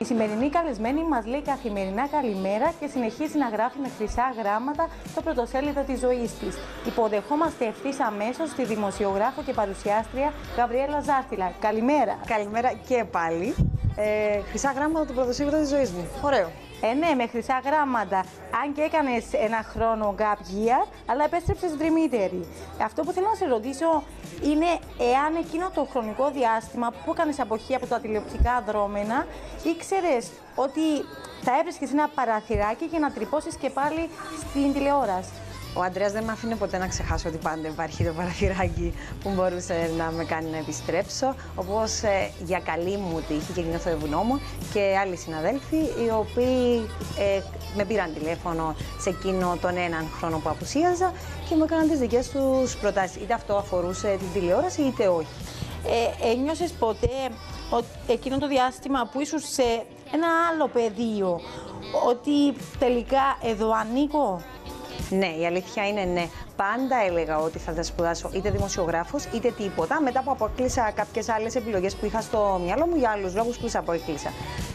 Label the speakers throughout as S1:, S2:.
S1: Η σημερινή καλεσμένη μας λέει καθημερινά καλημέρα και συνεχίζει να γράφει με χρυσά γράμματα το πρωτοσέλιδο της ζωής της. Υποδεχόμαστε ευθύς αμέσως τη δημοσιογράφο και παρουσιάστρια Γαβριέλα Ζάρτιλα. Καλημέρα.
S2: Καλημέρα και πάλι. Ε, χρυσά γράμματα του πρωτοσέλιδο της ζωής μου. Ωραίο.
S1: Ε, ναι, με χρυσά γράμματα. Αν και έκανες ένα χρόνο gap year, αλλά επέστρεψες δρυμύτερη. Αυτό που θέλω να σε ρωτήσω είναι εάν εκείνο το χρονικό διάστημα που έκανες αποχή από τα τηλεοπτικά δρόμενα, ήξερες ότι θα έβρισκες ένα παραθυράκι για να τρυπώσεις και πάλι στην τηλεόραση.
S2: Ο Αντρέας δεν με αφήνει ποτέ να ξεχάσω ότι πάντα υπάρχει το παραθυράκι που μπορούσε να με κάνει να επιστρέψω. Όπως ε, για καλή μου τύχη και νιώθω ευγνώμων και άλλοι συναδέλφοι οι οποίοι ε, με πήραν τηλέφωνο σε εκείνο τον έναν χρόνο που απουσίαζα και μου έκαναν τις δικές τους προτάσεις. Είτε αυτό αφορούσε την τηλεόραση είτε όχι.
S1: Ε, ένιωσες ποτέ ότι εκείνο το διάστημα που ήσουν σε ένα άλλο πεδίο ότι τελικά εδώ ανήκω;
S2: Ναι, η αλήθεια είναι ναι. Πάντα έλεγα ότι θα σπουδάσω είτε δημοσιογράφος είτε τίποτα. Μετά που αποκλείσα κάποιες άλλες επιλογές που είχα στο μυαλό μου για άλλους λόγους που τις αποκλείσα.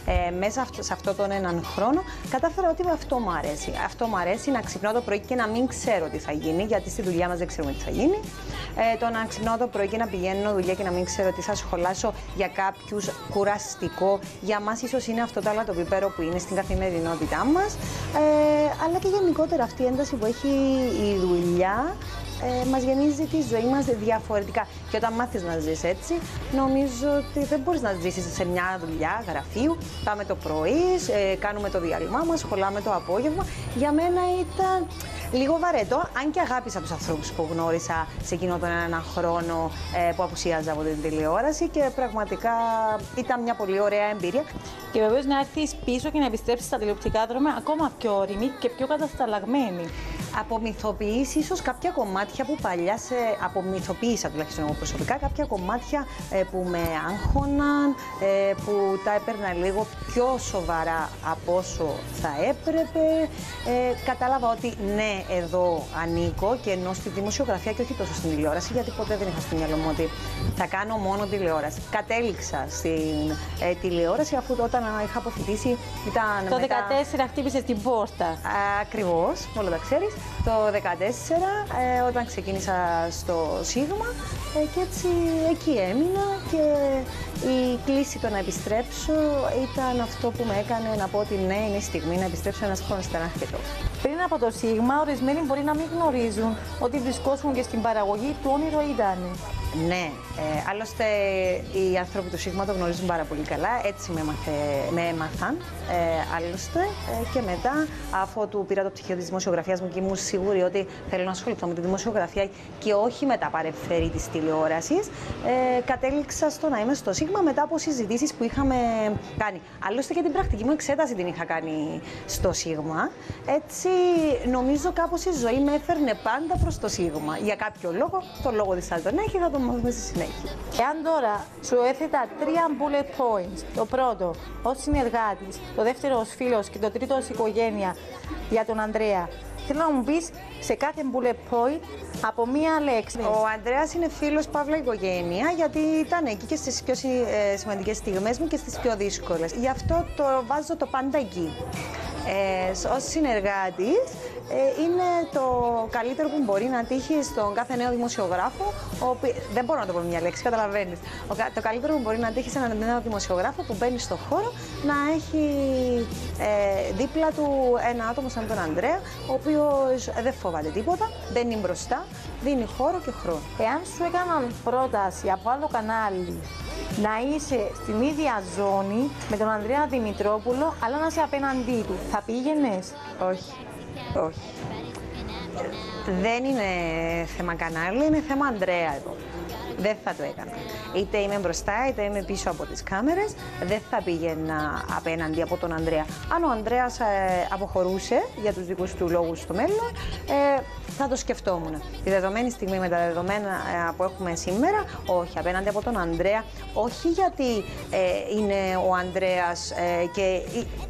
S2: Ε, μέσα σε αυτό τον έναν χρόνο κατάφερα ότι αυτό μου αρέσει. Αυτό μου αρέσει να ξυπνώ το πρωί και να μην ξέρω τι θα γίνει, γιατί στη δουλειά μας δεν ξέρουμε τι θα γίνει. Ε, το να ξυπνώ το πρωί και να πηγαίνω δουλειά και να μην ξέρω τι θα σχολάσω για κάποιους κουραστικό. Για μας ίσως είναι αυτό το αλατοπίπερο που είναι στην καθημερινότητά μας. Ε, αλλά και γενικότερα αυτή η ένταση που έχει η δουλειά ε, μας γεννίζει τη ζωή μας διαφορετικά. Και όταν μάθεις να ζεις έτσι, νομίζω ότι δεν μπορείς να ζήσεις σε μια δουλειά γραφείου. Πάμε το πρωί, ε, κάνουμε το διάλειμμα μας, σχολάμε το απόγευμα. Για μένα ήταν λίγο βαρετό, αν και αγάπησα τους ανθρώπους που γνώρισα σε εκείνο τον ένα χρόνο ε, που απουσίαζα από την τηλεόραση και πραγματικά ήταν μια πολύ ωραία εμπειρία.
S1: Και βεβαίως να έρθεις πίσω και να επιστρέψεις στα τηλεοπτικά δρόμια ακόμα πιο όρημη και πιο κατασταλαγμένη
S2: απομυθοποιήσει ίσως κάποια κομμάτια που παλιά σε. απομυθοποίησα τουλάχιστον εγώ προσωπικά, κάποια κομμάτια ε, που με άγχωναν, ε, που τα έπαιρνα λίγο πιο σοβαρά από όσο θα έπρεπε. Ε, κατάλαβα ότι ναι, εδώ ανήκω και ενώ στη δημοσιογραφία και όχι τόσο στην τηλεόραση, γιατί ποτέ δεν είχα στο μυαλό μου ότι θα κάνω μόνο τηλεόραση. Κατέληξα στην ε, τηλεόραση αφού όταν είχα αποφυτίσει ήταν.
S1: Το μετά... 14 χτύπησε την πόρτα.
S2: Ακριβώς, όλα τα ξέρεις το 2014 ε, όταν ξεκίνησα στο Σίγμα ε, και έτσι εκεί έμεινα και η κλίση το να επιστρέψω ήταν αυτό που με έκανε να πω ότι ναι, είναι η στιγμή να επιστρέψω ένας χρόνος ήταν αρκετό.
S1: Πριν από το Σίγμα, ορισμένοι μπορεί να μην γνωρίζουν ότι βρισκόσουν και στην παραγωγή του όνειρο ήταν.
S2: Ναι, ε, άλλωστε οι άνθρωποι του Σίγμα το γνωρίζουν πάρα πολύ καλά. Έτσι με, έμαθε, με έμαθαν. Ε, άλλωστε ε, και μετά, αφού του πήρα το πτυχίο της δημοσιογραφίας μου και ήμουν σίγουρη ότι θέλω να ασχοληθώ με τη δημοσιογραφία και όχι με τα παρεμφέρη της τηλεόρασης, ε, κατέληξα στο να είμαι στο Σίγμα μετά από συζητήσεις που είχαμε κάνει. Άλλωστε και την πρακτική μου εξέταση την είχα κάνει στο Σίγμα. Έτσι, νομίζω κάπως η ζωή με έφερνε πάντα προς το Σίγμα. Για κάποιο λόγο, το λόγο της θα τον έχει, θα τον μάθουμε στη συνέχεια.
S1: Εάν τώρα σου έθετα τρία bullet points, το πρώτο ως συνεργάτης, το δεύτερο ως φίλος και το τρίτο ως οικογένεια για τον Ανδρέα, θέλω να μου πεις σε κάθε bullet point από μία λέξη.
S2: Ο Ανδρέας είναι φίλος Παύλα οικογένεια γιατί ήταν εκεί και στις πιο ε, σημαντικές στιγμές μου και στις πιο δύσκολες. Γι' αυτό το βάζω το πάντα εκεί. Ε, ως συνεργάτης ε, είναι το καλύτερο που μπορεί να τύχει στον κάθε νέο δημοσιογράφο. Ο δεν μπορώ να το πω μια λέξη, καταλαβαίνεις. Το καλύτερο που μπορεί να τύχει σε έναν νέο δημοσιογράφο που μπαίνει στον χώρο να έχει ε, δίπλα του ένα άτομο σαν τον Ανδρέα, ο οποίος δεν φοβάται τίποτα, μπαίνει μπροστά, δίνει χώρο και χρόνο.
S1: Εάν σου έκαναν πρόταση από άλλο κανάλι να είσαι στην ίδια ζώνη με τον Ανδρέα Δημητρόπουλο, αλλά να είσαι απέναντί του, θα πήγαινες;
S2: Όχι. Όχι. Δεν είναι θέμα κανάλι, είναι θέμα Ανδρέα εδώ. Δεν θα το έκανα. Είτε είμαι μπροστά, είτε είμαι πίσω από τις κάμερες, δεν θα πήγαινα απέναντι από τον Ανδρέα. Αν ο Ανδρέας ε, αποχωρούσε για τους δικούς του λόγους στο μέλλον, ε, θα το σκεφτόμουν. Τη δεδομένη στιγμή με τα δεδομένα ε, που έχουμε σήμερα, όχι απέναντι από τον Ανδρέα, όχι γιατί ε, είναι ο Ανδρέας ε, και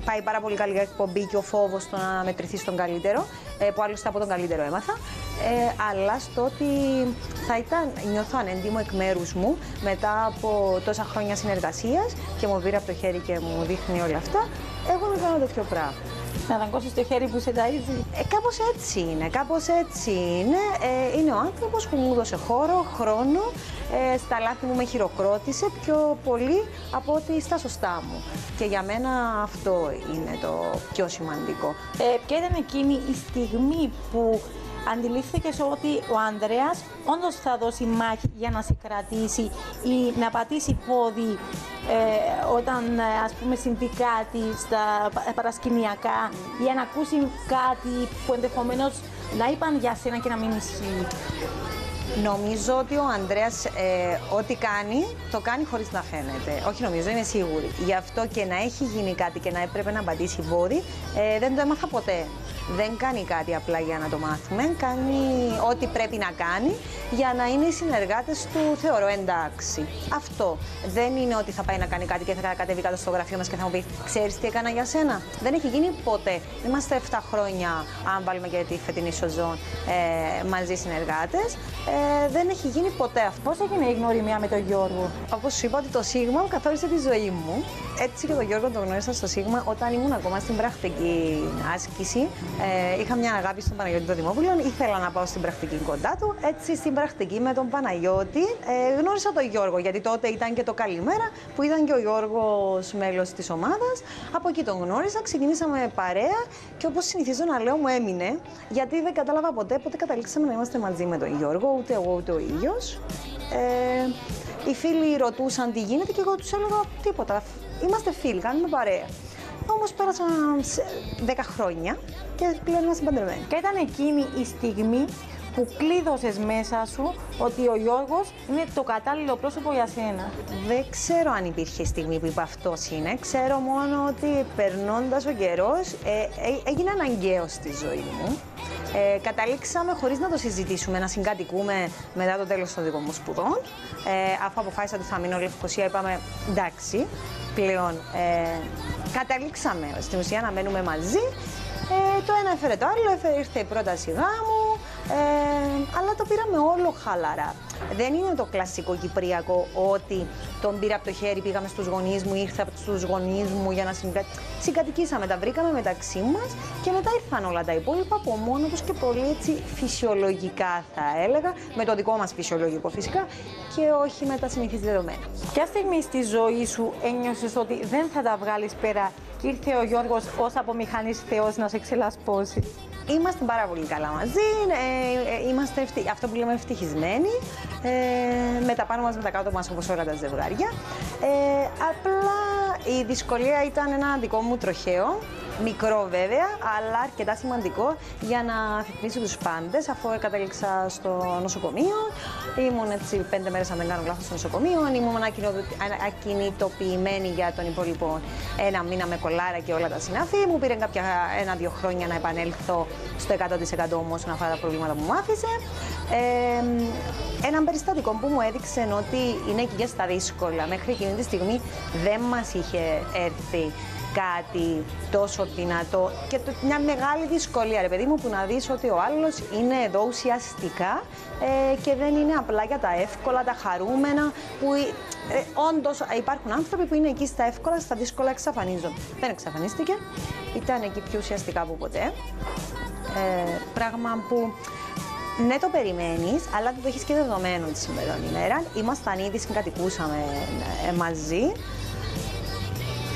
S2: πάει πάρα πολύ καλή εκπομπή και ο φόβος το να μετρηθεί στον καλύτερο, που άλλωστε από τον καλύτερο έμαθα, ε, αλλά στο ότι θα ήταν, νιώθω ανέντιμο εκ μέρους μου μετά από τόσα χρόνια συνεργασίας και μου πήρε από το χέρι και μου δείχνει όλα αυτά, εγώ να κάνω τέτοιο πράγμα.
S1: Να δαγκώσει το χέρι που σε ταΐζει.
S2: Ε, κάπως έτσι είναι, κάπως έτσι είναι. Ε, είναι ο άνθρωπος που μου έδωσε χώρο, χρόνο, ε, στα λάθη μου με χειροκρότησε πιο πολύ από ότι στα σωστά μου. Και για μένα αυτό είναι το πιο σημαντικό.
S1: Ε, ποια ήταν εκείνη η στιγμή που αντιλήφθηκε ότι ο Ανδρέας όντως θα δώσει μάχη για να σε κρατήσει ή να πατήσει πόδι ε, όταν ε, ας πούμε συμβεί κάτι στα παρασκηνιακά ή να ακούσει κάτι που ενδεχομένως να είπαν για σένα και να μην ισχύει.
S2: Νομίζω ότι ο Ανδρέας ε, ό,τι κάνει, το κάνει χωρίς να φαίνεται. Όχι νομίζω, είμαι σίγουρη. Γι' αυτό και να έχει γίνει κάτι και να έπρεπε να πατήσει πόδι, ε, δεν το έμαθα ποτέ δεν κάνει κάτι απλά για να το μάθουμε, κάνει ό,τι πρέπει να κάνει για να είναι οι συνεργάτες του, θεωρώ, εντάξει. Αυτό. Δεν είναι ότι θα πάει να κάνει κάτι και θα κατέβει κάτω στο γραφείο μας και θα μου πει «Ξέρεις τι έκανα για σένα». Δεν έχει γίνει ποτέ. Είμαστε 7 χρόνια, αν βάλουμε και τη φετινή σοζόν, ε, μαζί συνεργάτες. Ε, δεν έχει γίνει ποτέ αυτό.
S1: Πώς έγινε η γνωριμία με τον Γιώργο;
S2: Όπως σου είπα ότι το Σίγμα μου καθόρισε τη ζωή μου. Έτσι και τον Γιώργο τον γνώρισα στο Σίγμα όταν ήμουν ακόμα στην πρακτική άσκηση ε, είχα μια αγάπη στον Παναγιώτη τον Δημόπουλο, ήθελα να πάω στην πρακτική κοντά του. Έτσι, στην πρακτική με τον Παναγιώτη ε, γνώρισα τον Γιώργο, γιατί τότε ήταν και το Καλημέρα που ήταν και ο Γιώργος μέλος της ομάδας. Από εκεί τον γνώρισα, ξεκινήσαμε παρέα και όπως συνηθίζω να λέω, μου έμεινε, γιατί δεν κατάλαβα ποτέ πότε καταλήξαμε να είμαστε μαζί με τον Γιώργο, ούτε εγώ ούτε ο ίδιος. Ε, οι φίλοι ρωτούσαν τι γίνεται και εγώ τους έλεγα τίποτα. Είμαστε φίλοι, κάνουμε παρέα. Όμως πέρασαν 10 χρόνια και πλέον είμαστε παντρεμένοι.
S1: Και ήταν εκείνη η στιγμή που κλείδωσες μέσα σου ότι ο Γιώργος είναι το κατάλληλο πρόσωπο για σένα.
S2: Δεν ξέρω αν υπήρχε στιγμή που είπα αυτός είναι. Ξέρω μόνο ότι περνώντας ο καιρός ε, ε, έγινε αναγκαίος στη ζωή μου. Ε, καταλήξαμε χωρίς να το συζητήσουμε να συγκατοικούμε μετά το τέλος των δικών μου σπουδών. Ε, αφού αποφάσισα ότι θα μείνω Λευκοσία, είπαμε εντάξει, πλέον ε, καταλήξαμε στην ουσία να μένουμε μαζί. Ε, το ένα έφερε το άλλο, ήρθε η πρόταση γάμου, ε, αλλά το πήραμε όλο χαλαρά. Δεν είναι το κλασικό κυπριακό ότι τον πήρα από το χέρι, πήγαμε στους γονείς μου, ήρθε από τους γονείς μου για να συγκα... συγκατοικήσαμε, τα βρήκαμε μεταξύ μας και μετά ήρθαν όλα τα υπόλοιπα από μόνο τους και πολύ έτσι φυσιολογικά θα έλεγα, με το δικό μας φυσιολογικό φυσικά και όχι με τα συνηθής δεδομένα.
S1: Ποια στιγμή στη ζωή σου ένιωσες ότι δεν θα τα βγάλεις πέρα και ήρθε ο Γιώργος ως απομηχανής Θεός να σε ξελασπώσει;
S2: Είμαστε πάρα πολύ καλά μαζί. Ε, ε, είμαστε ευτυ... αυτό που λέμε ευτυχισμένοι. Ε, με τα πάνω μας, με τα κάτω μας, όπως όλα τα ζευγάρια. Ε, απλά η δυσκολία ήταν ένα δικό μου τροχαίο. Μικρό βέβαια, αλλά αρκετά σημαντικό για να θυπνήσω τους πάντες, αφού κατέληξα στο νοσοκομείο. Ήμουν έτσι πέντε μέρες, αν δεν κάνω λάθος, στο νοσοκομείο. Ήμουν ακινητοποιημένη για τον υπόλοιπο ένα μήνα με κολάρα και όλα τα συνάφη. Μου πήρε κάποια ένα-δύο χρόνια να επανέλθω στο 100% όμως να αφορά τα προβλήματα που μου άφησε. Ε, ένα περιστατικό που μου έδειξε ότι είναι και στα δύσκολα. Μέχρι εκείνη τη στιγμή δεν μας είχε έρθει κάτι τόσο δυνατό και το, μια μεγάλη δυσκολία, ρε παιδί μου, που να δεις ότι ο άλλος είναι εδώ ουσιαστικά ε, και δεν είναι απλά για τα εύκολα, τα χαρούμενα, που ε, όντως υπάρχουν άνθρωποι που είναι εκεί στα εύκολα, στα δύσκολα εξαφανίζονται. Δεν εξαφανίστηκε, ήταν εκεί πιο ουσιαστικά από ποτέ. Ε, πράγμα που ναι, το περιμένεις, αλλά δεν το έχεις και δεδομένο τη σημερινή ημέρα. Ήμασταν ήδη, συγκατοικούσαμε ε, μαζί.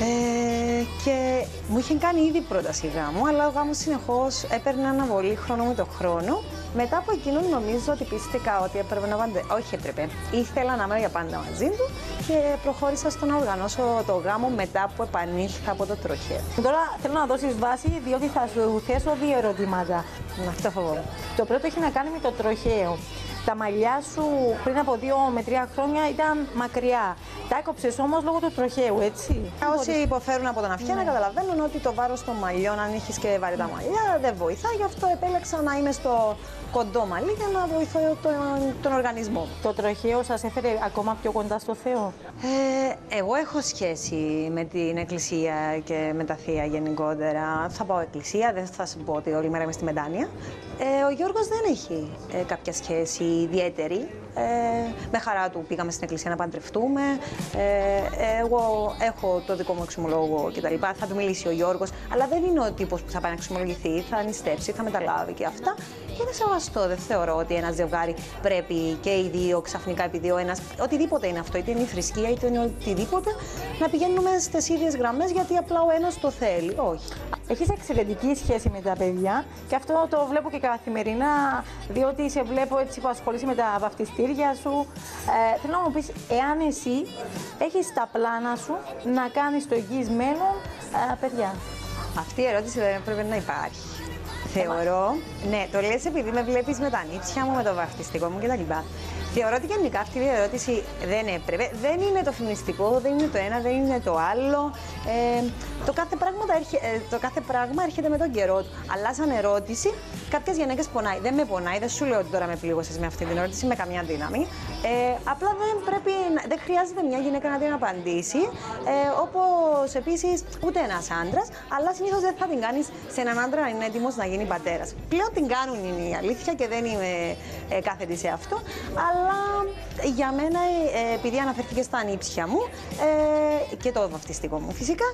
S2: Ε, και μου είχε κάνει ήδη πρόταση γάμου, αλλά ο γάμος συνεχώς έπαιρνε αναβολή χρόνο με το χρόνο. Μετά από εκείνον νομίζω ότι πίστηκα ότι έπρεπε να παντέ... Όχι έπρεπε. Ήθελα να είμαι για πάντα μαζί του και προχώρησα στο να οργανώσω το γάμο μετά που επανήλθα από το τροχαίο.
S1: Τώρα θέλω να δώσεις βάση διότι θα σου θέσω δύο ερωτήματα.
S2: Αυτό φοβόμαι.
S1: Το πρώτο έχει να κάνει με το τροχαίο. Τα μαλλιά σου πριν από δύο με τρία χρόνια ήταν μακριά. Τα έκοψες όμως λόγω του τροχαίου, έτσι;
S2: Όσοι υποφέρουν από τον αυχένα ναι. καταλαβαίνουν ότι το βάρος των μαλλιών, αν έχεις και βαρύτα μαλλιά, δεν βοηθά. Γι' αυτό επέλεξα να είμαι στο κοντό μαλλί για να βοηθώ τον, τον οργανισμό.
S1: Το τροχαίο σας έφερε ακόμα πιο κοντά στο Θεό;
S2: Ε, εγώ έχω σχέση με την Εκκλησία και με τα Θεία γενικότερα. Θα πάω Εκκλησία, δεν θα σου πω ότι όλη μέρα είμαι στη Μετάνια. Ε, ο Γιώργος δεν έχει ε, κάποια σχέση ιδιαίτερη. Ε, με χαρά του πήγαμε στην εκκλησία να παντρευτούμε. Ε, εγώ έχω το δικό μου εξομολόγο κτλ. Θα του μιλήσει ο Γιώργος, αλλά δεν είναι ο τύπος που θα πάει να εξομολογηθεί, θα νηστέψει, θα μεταλάβει και αυτά. Και είναι σεβαστό. Δεν θεωρώ ότι ένα ζευγάρι πρέπει και οι δύο ξαφνικά επειδή ο ένας. Οτιδήποτε είναι αυτό, είτε είναι η θρησκεία είτε είναι οτιδήποτε, να πηγαίνουμε στις ίδιες γραμμές γιατί απλά ο ένας το θέλει. Όχι.
S1: Έχεις εξαιρετική σχέση με τα παιδιά και αυτό το βλέπω και καθημερινά, διότι σε βλέπω έτσι που ασχολείσαι με τα βαφτιστήρια σου. Ε, θέλω να μου πεις, εάν εσύ έχεις τα πλάνα σου να κάνεις το εγγύς μέλλον ε, παιδιά;
S2: Αυτή η ερώτηση δεν έπρεπε να υπάρχει. Θεωρώ, ναι, το λες επειδή με βλέπεις με τα νύψια μου, με το βαφτιστικό μου κτλ. Θεωρώ ότι γενικά αυτή η ερώτηση δεν έπρεπε. Δεν είναι το φημιστικό, δεν είναι το ένα, δεν είναι το άλλο. Ε, το, κάθε πράγμα, ε, το κάθε πράγμα έρχεται με τον καιρό του. Αλλά σαν ερώτηση, κάποιες γυναίκες πονάει. Δεν με πονάει, δεν σου λέω ότι τώρα με πλήγωσες με αυτή την ερώτηση με καμιά δύναμη. Ε, απλά δεν, πρέπει, δεν χρειάζεται μια γυναίκα να την απαντήσει. Ε, Όπως επίσης ούτε ένας άντρας, αλλά συνήθως δεν θα την κάνεις σε έναν άντρα να είναι έτοιμος να γίνει πατέρας. Πλέον την κάνουν είναι η αλήθεια και δεν είμαι ε, κάθετη σε αυτό. Αλλά για μένα, ε, επειδή αναφέρθηκε στα ανήψια μου ε, και το βαφτιστικό μου φυσικά,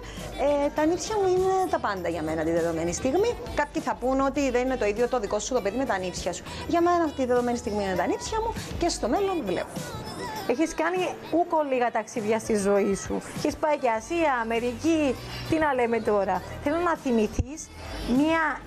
S2: ε, τα ανήψια μου είναι τα πάντα για μένα τη δεδομένη στιγμή. Κάποιοι θα πούν ότι δεν είναι το ίδιο το δικό σου το παιδί με τα ανήψια σου. Για μένα αυτή τη δεδομένη στιγμή είναι τα ανήψια μου και στο μέλλον βλέπω.
S1: Έχεις κάνει ούκο λίγα ταξίδια στη ζωή σου. Έχεις πάει και Ασία, Αμερική. Τι να λέμε τώρα. Θέλω να θυμηθείς μια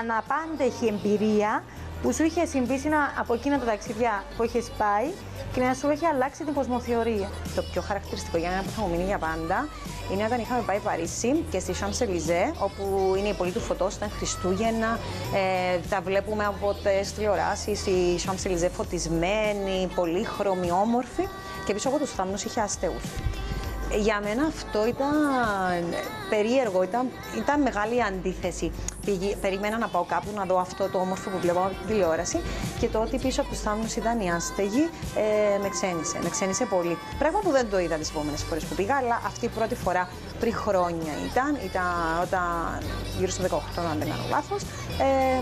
S1: αναπάντεχη εμπειρία που σου είχε συμβεί από εκείνα τα ταξίδια που έχει πάει και να σου έχει αλλάξει την κοσμοθεωρία.
S2: Το πιο χαρακτηριστικό για μένα που θα μου μείνει για πάντα είναι όταν είχαμε πάει Παρίσι και στη Champs-Élysées, όπου είναι η πόλη του φωτός, ήταν Χριστούγεννα. Ε, τα βλέπουμε από τις τηλεοράσεις, η Champs-Élysées φωτισμένη, πολύχρωμη, όμορφη. Και πίσω από τους θάμνους είχε αστέου. Για μένα αυτό ήταν περίεργο, ήταν, ήταν μεγάλη αντίθεση. Πήγε, περίμενα να πάω κάπου να δω αυτό το όμορφο που βλέπω από την τηλεόραση και το ότι πίσω από τους θάμνους ήταν η άστεγη ε, με ξένησε. Με ξένησε πολύ. Πράγμα που δεν το είδα τις επόμενες φορές που πήγα, αλλά αυτή η πρώτη φορά πριν χρόνια ήταν, ήταν όταν γύρω στο 18, αν δεν κάνω λάθος, ε,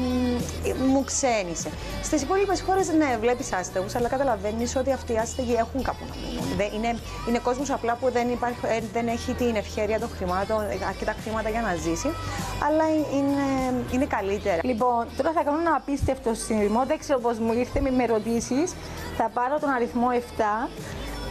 S2: μου ξένησε. Στις υπόλοιπες χώρες, ναι, βλέπεις άστεγους, αλλά καταλαβαίνεις ότι αυτοί οι άστεγοι έχουν κάπου να μείνουν. Είναι, είναι κόσμος απλά που δεν, υπάρχει, ε, δεν έχει την ευχαίρεια των χρημάτων, αρκετά χρήματα για να ζήσει, αλλά είναι, είναι καλύτερα.
S1: Λοιπόν, τώρα θα κάνω ένα απίστευτο συνειδημό. Δεν ξέρω πώς μου ήρθε, με με ρωτήσεις. Θα πάρω τον αριθμό 7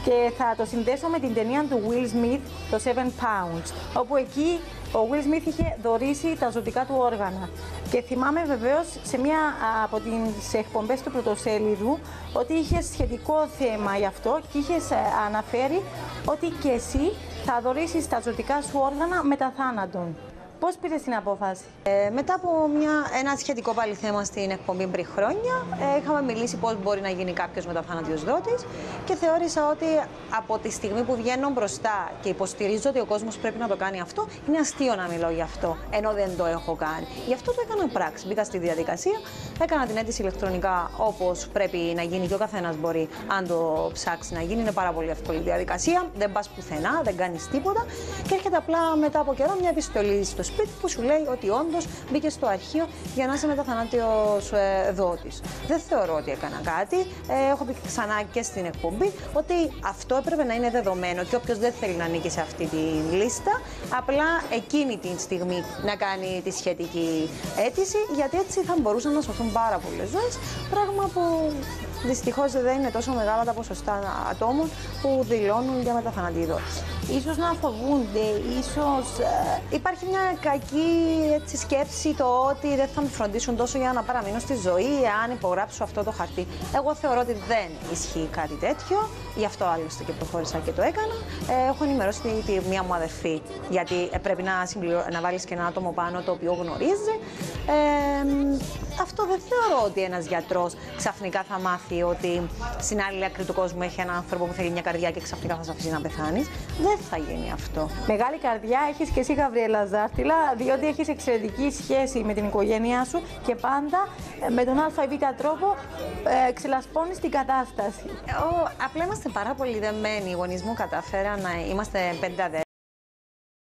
S1: και θα το συνδέσω με την ταινία του Will Smith, το 7 Pounds, όπου εκεί ο Will Smith είχε δωρήσει τα ζωτικά του όργανα. Και θυμάμαι βεβαίως σε μία από τις εκπομπές του πρωτοσέλιδου ότι είχε σχετικό θέμα γι' αυτό και είχες αναφέρει ότι και εσύ θα δωρήσεις τα ζωτικά σου όργανα μετά θάνατον. Πώς πήρες την απόφαση,
S2: ε, Μετά από μια, ένα σχετικό πάλι θέμα στην εκπομπή πριν χρόνια, ε, είχαμε μιλήσει πώς μπορεί να γίνει κάποιος μεταθάνατιο δότης και θεώρησα ότι από τη στιγμή που βγαίνω μπροστά και υποστηρίζω ότι ο κόσμος πρέπει να το κάνει αυτό, είναι αστείο να μιλώ γι' αυτό, ενώ δεν το έχω κάνει. Γι' αυτό το έκανα πράξη. Μπήκα στη διαδικασία, έκανα την αίτηση ηλεκτρονικά όπως πρέπει να γίνει και ο καθένας μπορεί, αν το ψάξει να γίνει. Είναι πάρα πολύ εύκολη διαδικασία, δεν πας πουθενά, δεν κάνεις τίποτα και έρχεται απλά μετά από καιρό μια επιστολή στο σπίτι που σου λέει ότι όντως μπήκε στο αρχείο για να είσαι μεταθανάτιο ε, δότης. Δεν θεωρώ ότι έκανα κάτι. Ε, έχω πει ξανά και στην εκπομπή ότι αυτό έπρεπε να είναι δεδομένο και όποιος δεν θέλει να ανήκει σε αυτή τη λίστα, απλά εκείνη τη στιγμή να κάνει τη σχετική αίτηση, γιατί έτσι θα μπορούσαν να σωθούν πάρα πολλές ζωές. Πράγμα που δυστυχώς δεν είναι τόσο μεγάλα τα ποσοστά ατόμων που δηλώνουν για μεταθανατηδότηση.
S1: Ίσως να φοβούνται, ίσως...
S2: Ε, υπάρχει μια κακή έτσι, σκέψη το ότι δεν θα με φροντίσουν τόσο για να παραμείνω στη ζωή αν υπογράψω αυτό το χαρτί. Εγώ θεωρώ ότι δεν ισχύει κάτι τέτοιο, γι' αυτό άλλωστε και προχώρησα και το έκανα. Ε, έχω ενημερώσει τη, τη, μία μου αδερφή, γιατί πρέπει να, συμπληρω... να βάλεις και ένα άτομο πάνω το οποίο γνωρίζει. Ε, αυτό αυτό δεν θεωρώ ότι ένας γιατρός ξαφνικά θα μάθει ότι στην άλλη άκρη του κόσμου έχει έναν άνθρωπο που θέλει μια καρδιά και ξαφνικά θα σε αφήσει να πεθάνεις. Δεν θα γίνει αυτό.
S1: Μεγάλη καρδιά έχεις και εσύ, Γαβριέλα Ζάρτιλα, διότι έχεις εξαιρετική σχέση με την οικογένειά σου και πάντα ε, με τον ΑΒ τρόπο ε, ξελασπώνεις την κατάσταση.
S2: Ο, απλά είμαστε πάρα πολύ δεμένοι. Οι γονείς μου κατάφεραν να είμαστε πέντε